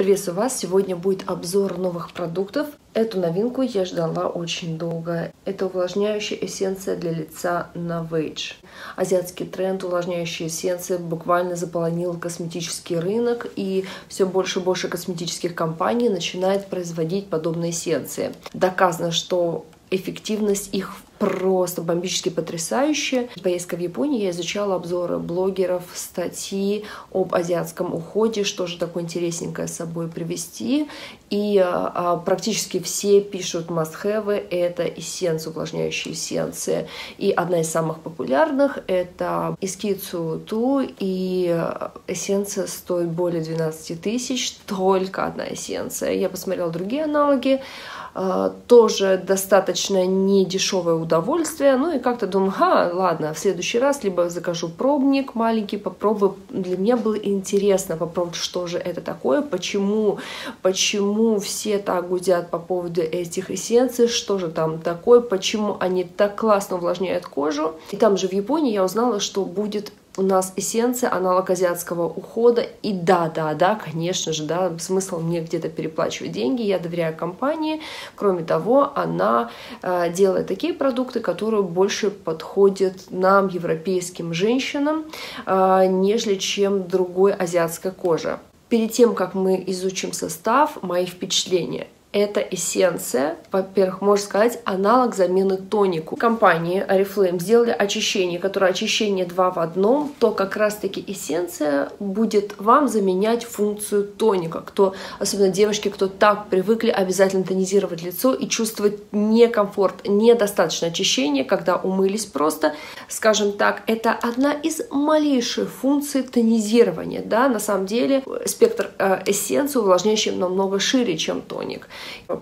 Приветствую вас! Сегодня будет обзор новых продуктов. Эту новинку я ждала очень долго. Это увлажняющая эссенция для лица Novage. Азиатский тренд увлажняющей эссенции буквально заполонил косметический рынок, и все больше и больше косметических компаний начинает производить подобные эссенции. Доказано, что эффективность их просто бомбически потрясающая. Поездка в Японии я изучала обзоры блогеров, статьи об азиатском уходе, что же такое интересненькое с собой привезти. И а, а практически все пишут must-have, это эссенция, увлажняющая эссенция. И одна из самых популярных — это Искицу Ту, и эссенция стоит более 12 тысяч, только одна эссенция. Я посмотрела другие аналоги, а, тоже достаточно недешевое удовольствие. Ну и как-то думаю, ха, ладно, в следующий раз либо закажу пробник маленький, попробую. Для меня было интересно попробовать, что же это такое, почему, почему все так гудят по поводу этих эссенций, что же там такое, почему они так классно увлажняют кожу. И там же в Японии я узнала, что будет у нас эссенция, аналог азиатского ухода. И да, да, да, конечно же, да, смысл мне где-то переплачивать деньги, я доверяю компании. Кроме того, она э, делает такие продукты, которые больше подходят нам, европейским женщинам, э, нежели чем другой азиатской кожи. Перед тем, как мы изучим состав, мои впечатления – это эссенция, во-первых, можно сказать, аналог замены тонику. Компании Oriflame сделали очищение, которое очищение два в одном, то как раз-таки эссенция будет вам заменять функцию тоника. Кто, особенно девушки, кто так привыкли обязательно тонизировать лицо и чувствовать некомфорт, недостаточно очищения, когда умылись просто, скажем так, это одна из малейших функций тонизирования. Да? На самом деле спектр э, эссенции увлажняющий намного шире, чем тоник.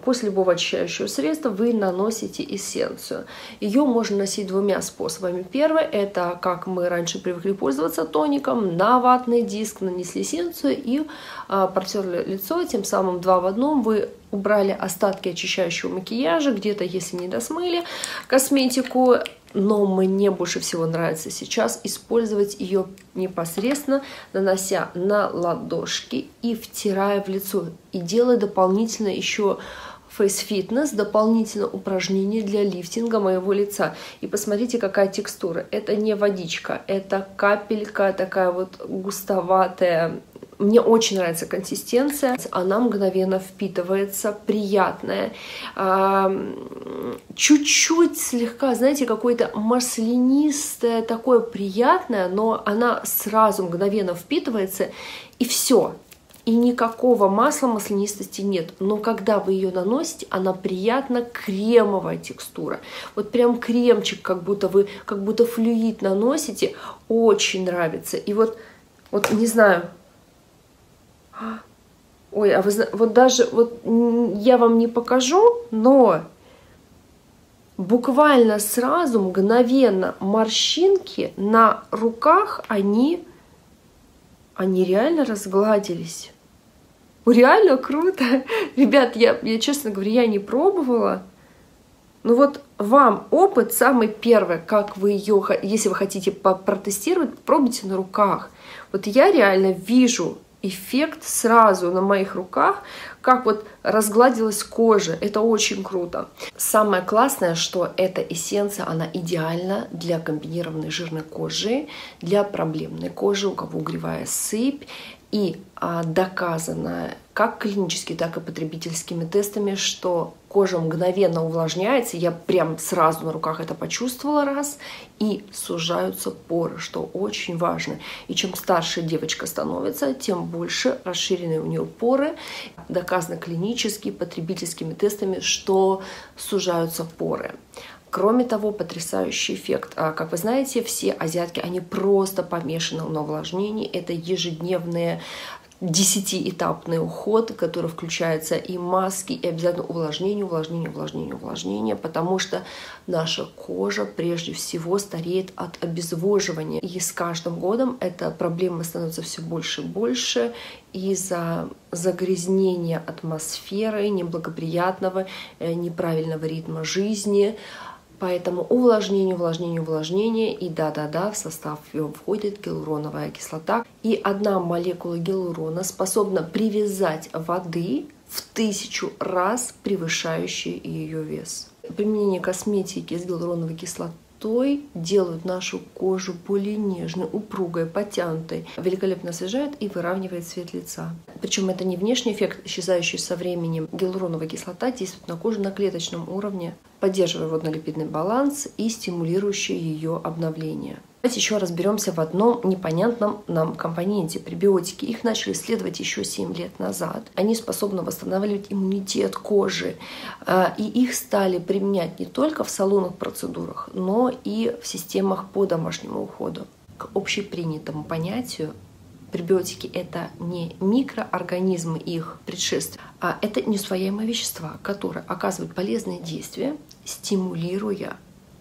После любого очищающего средства вы наносите эссенцию. Ее можно носить двумя способами. Первый – это, как мы раньше привыкли пользоваться тоником, на ватный диск нанесли эссенцию и а, протерли лицо, тем самым два в одном вы убрали остатки очищающего макияжа, где-то, если не досмыли косметику, но мне больше всего нравится сейчас использовать ее непосредственно, нанося на ладошки и втирая в лицо. И делая дополнительно еще Fitness, дополнительно упражнение для лифтинга моего лица. И посмотрите, какая текстура. Это не водичка, это капелька такая вот густоватая, мне очень нравится консистенция, она мгновенно впитывается, приятная, чуть-чуть слегка, знаете, какое-то маслянистое, такое приятное, но она сразу мгновенно впитывается, и все, и никакого масла маслянистости нет. Но когда вы ее наносите, она приятно кремовая текстура. Вот прям кремчик, как будто вы, как будто флюид наносите, очень нравится. И вот, вот не знаю, Ой, а вы вот даже вот я вам не покажу, но буквально сразу, мгновенно морщинки на руках, они, они реально разгладились. Реально круто. Ребят, я, я честно говоря, я не пробовала. Ну вот вам опыт самый первый, как вы ее, если вы хотите протестировать, пробуйте на руках. Вот я реально вижу эффект сразу на моих руках, как вот разгладилась кожа. Это очень круто. Самое классное, что эта эссенция, она идеальна для комбинированной жирной кожи, для проблемной кожи, у кого угревая сыпь. И а, доказано как клинически, так и потребительскими тестами, что кожа мгновенно увлажняется, я прям сразу на руках это почувствовала раз, и сужаются поры, что очень важно. И чем старше девочка становится, тем больше расширены у нее поры. Доказано клинически, потребительскими тестами, что сужаются поры. Кроме того, потрясающий эффект. А, как вы знаете, все азиатки, они просто помешаны на увлажнении. Это ежедневные десятиэтапный уход, который включается и маски, и обязательно увлажнение, увлажнение, увлажнение, увлажнение, потому что наша кожа прежде всего стареет от обезвоживания. И с каждым годом эта проблема становится все больше и больше из-за загрязнения атмосферы, неблагоприятного, э, неправильного ритма жизни, Поэтому увлажнение, увлажнение, увлажнение. И да-да-да, в состав входит гиалуроновая кислота. И одна молекула гиалурона способна привязать воды в тысячу раз превышающий ее вес. Применение косметики с гиалуроновой кислотой той делают нашу кожу более нежной, упругой, потянутой, великолепно освежает и выравнивает цвет лица. Причем это не внешний эффект, исчезающий со временем. Гиалуроновая кислота действует на кожу на клеточном уровне, поддерживая водно-липидный баланс и стимулирующий ее обновление. Давайте еще разберемся в одном непонятном нам компоненте пребиотики. Их начали исследовать еще 7 лет назад. Они способны восстанавливать иммунитет кожи. А, и их стали применять не только в салонных процедурах, но и в системах по домашнему уходу. К общепринятому понятию пребиотики — это не микроорганизмы их предшествия, а это неусвояемые вещества, которые оказывают полезные действия, стимулируя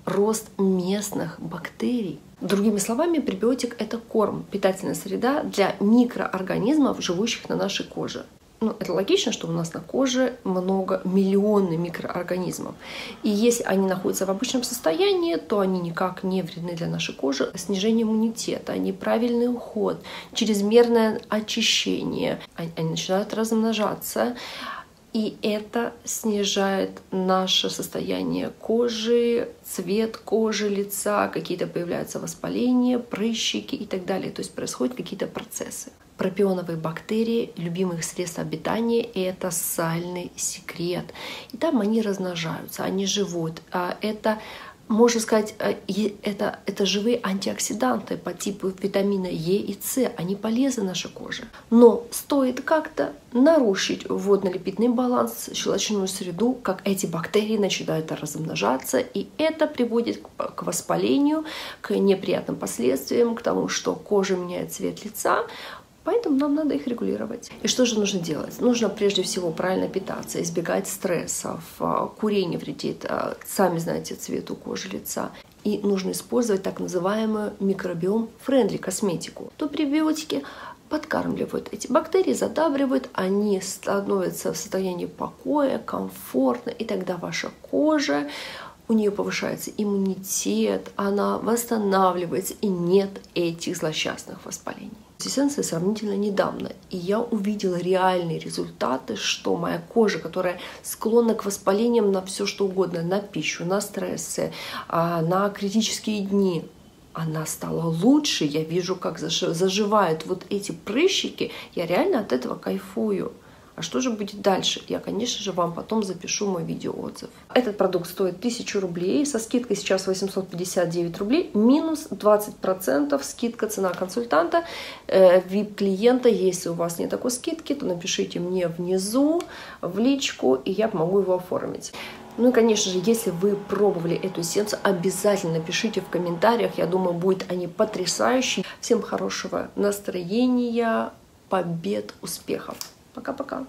рост местных бактерий. Другими словами, пребиотик — это корм, питательная среда для микроорганизмов, живущих на нашей коже. Ну, это логично, что у нас на коже много, миллионы микроорганизмов. И если они находятся в обычном состоянии, то они никак не вредны для нашей кожи. Снижение иммунитета, неправильный уход, чрезмерное очищение, они, они начинают размножаться, и это снижает наше состояние кожи, цвет кожи, лица, какие-то появляются воспаления, прыщики и так далее. То есть происходят какие-то процессы. Пропионовые бактерии, любимых средств обитания, это сальный секрет. И там они размножаются, они живут. А это можно сказать, э, это, это живые антиоксиданты по типу витамина Е и С. Они полезны нашей коже. Но стоит как-то нарушить водно-липидный баланс, щелочную среду, как эти бактерии начинают размножаться, и это приводит к воспалению, к неприятным последствиям, к тому, что кожа меняет цвет лица, Поэтому нам надо их регулировать. И что же нужно делать? Нужно прежде всего правильно питаться, избегать стрессов. А, курение вредит, а, сами знаете, цвету кожи лица. И нужно использовать так называемую микробиом-френдли косметику. То пребиотики подкармливают эти бактерии, задабривают, они становятся в состоянии покоя, комфортно, и тогда ваша кожа у нее повышается иммунитет, она восстанавливается, и нет этих злосчастных воспалений. Эссенция сравнительно недавно, и я увидела реальные результаты, что моя кожа, которая склонна к воспалениям на все что угодно, на пищу, на стрессы, а, на критические дни, она стала лучше, я вижу, как заживают вот эти прыщики, я реально от этого кайфую. А что же будет дальше? Я, конечно же, вам потом запишу мой видеоотзыв. Этот продукт стоит 1000 рублей, со скидкой сейчас 859 рублей, минус 20% скидка цена консультанта, э, VIP-клиента. Если у вас нет такой скидки, то напишите мне внизу в личку, и я помогу его оформить. Ну и, конечно же, если вы пробовали эту эссенцию, обязательно пишите в комментариях. Я думаю, будет они потрясающие. Всем хорошего настроения, побед, успехов! Пока-пока.